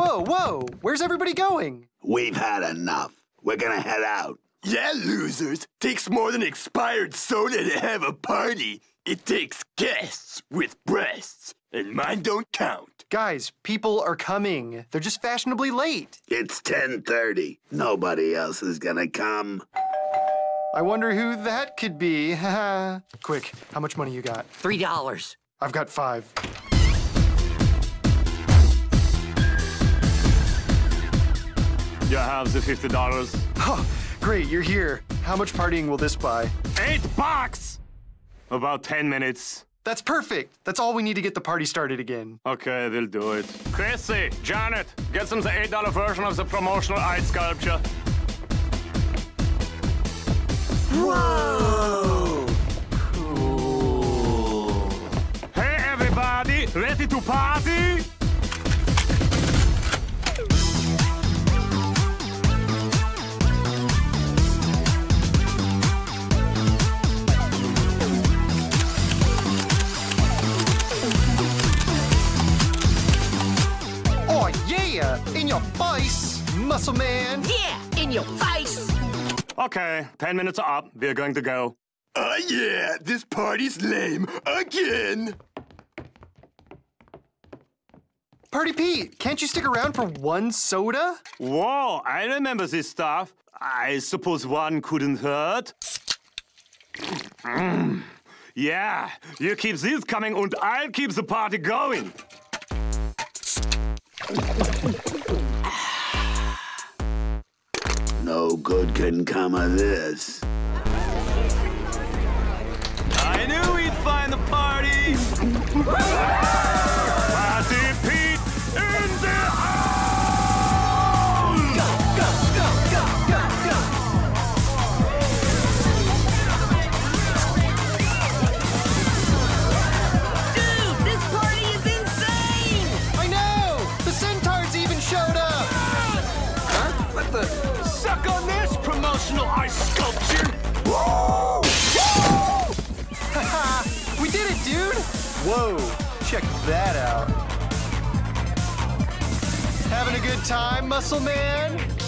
Whoa, whoa! Where's everybody going? We've had enough. We're gonna head out. Yeah, losers. Takes more than expired soda to have a party. It takes guests with breasts, and mine don't count. Guys, people are coming. They're just fashionably late. It's 10:30. Nobody else is gonna come. I wonder who that could be. Quick, how much money you got? Three dollars. I've got five. You have the fifty dollars. Oh, great, you're here. How much partying will this buy? Eight bucks. About ten minutes. That's perfect. That's all we need to get the party started again. Okay, we'll do it. Chrissy, Janet, get them the eight dollar version of the promotional eye sculpture. Whoa! Cool. Hey everybody, ready to party? In your face, muscle man! Yeah, in your face. Okay, ten minutes are up. We're going to go. Oh yeah, this party's lame again. Party Pete, can't you stick around for one soda? Whoa, I remember this stuff. I suppose one couldn't hurt. Mm. Yeah, you keep this coming and I'll keep the party going. No good can come of this. I knew we'd find the party. party Whoa, check that out. Having a good time, muscle man?